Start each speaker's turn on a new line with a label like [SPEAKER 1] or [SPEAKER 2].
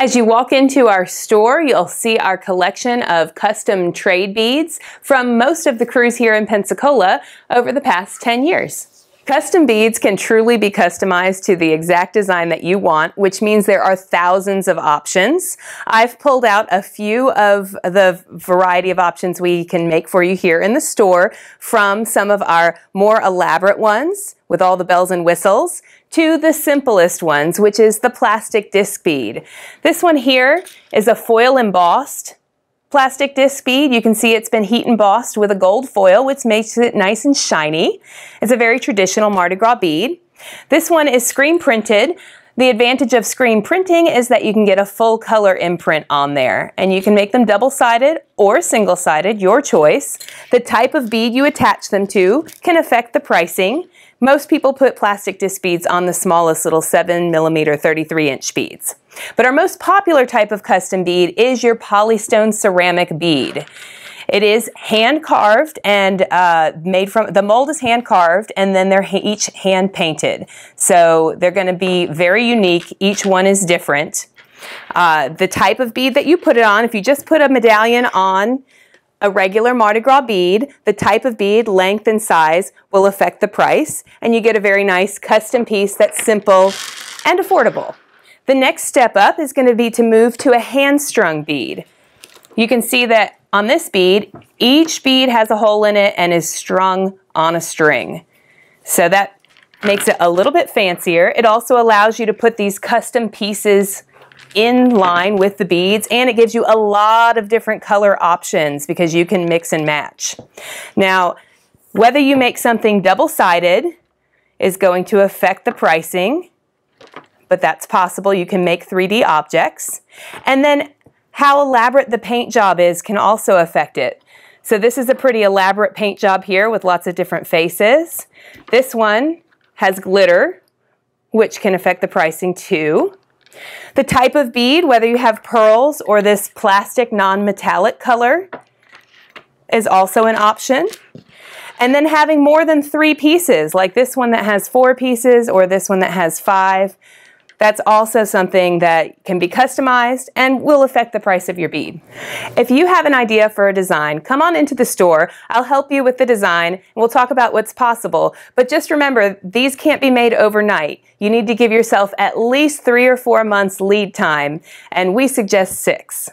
[SPEAKER 1] As you walk into our store, you'll see our collection of custom trade beads from most of the Krewes here in Pensacola over the past 10 years. Custom beads can truly be customized to the exact design that you want, which means there are thousands of options. I've pulled out a few of the variety of options we can make for you here in the store from some of our more elaborate ones with all the bells and whistles to the simplest ones, which is the plastic disc bead. This one here is a foil embossed plastic disc bead. You can see it's been heat embossed with a gold foil, which makes it nice and shiny. It's a very traditional Mardi Gras bead. This one is screen printed. The advantage of screen printing is that you can get a full color imprint on there and you can make them double-sided or single-sided, your choice. The type of bead you attach them to can affect the pricing. Most people put plastic disc beads on the smallest little 7 millimeter 33 inch beads. But our most popular type of custom bead is your polystone ceramic bead. It is hand carved and uh, made from, the mold is hand carved and then they're each hand painted. So they're gonna be very unique. Each one is different. Uh, the type of bead that you put it on, if you just put a medallion on a regular Mardi Gras bead, the type of bead, length, and size will affect the price, and you get a very nice custom piece that's simple and affordable. The next step up is going to be to move to a hand-strung bead. You can see that on this bead, each bead has a hole in it and is strung on a string. So that makes it a little bit fancier. It also allows you to put these custom pieces in line with the beads and it gives you a lot of different color options because you can mix and match. Now, whether you make something double-sided is going to affect the pricing, but that's possible. You can make 3D objects. And then how elaborate the paint job is can also affect it. So this is a pretty elaborate paint job here with lots of different faces. This one has glitter, which can affect the pricing too. The type of bead, whether you have pearls or this plastic non-metallic color, is also an option. And then having more than three pieces, like this one that has four pieces or this one that has five, that's also something that can be customized and will affect the price of your bead. If you have an idea for a design, come on into the store. I'll help you with the design and we'll talk about what's possible. But just remember, these can't be made overnight. You need to give yourself at least three or four months lead time, and we suggest six.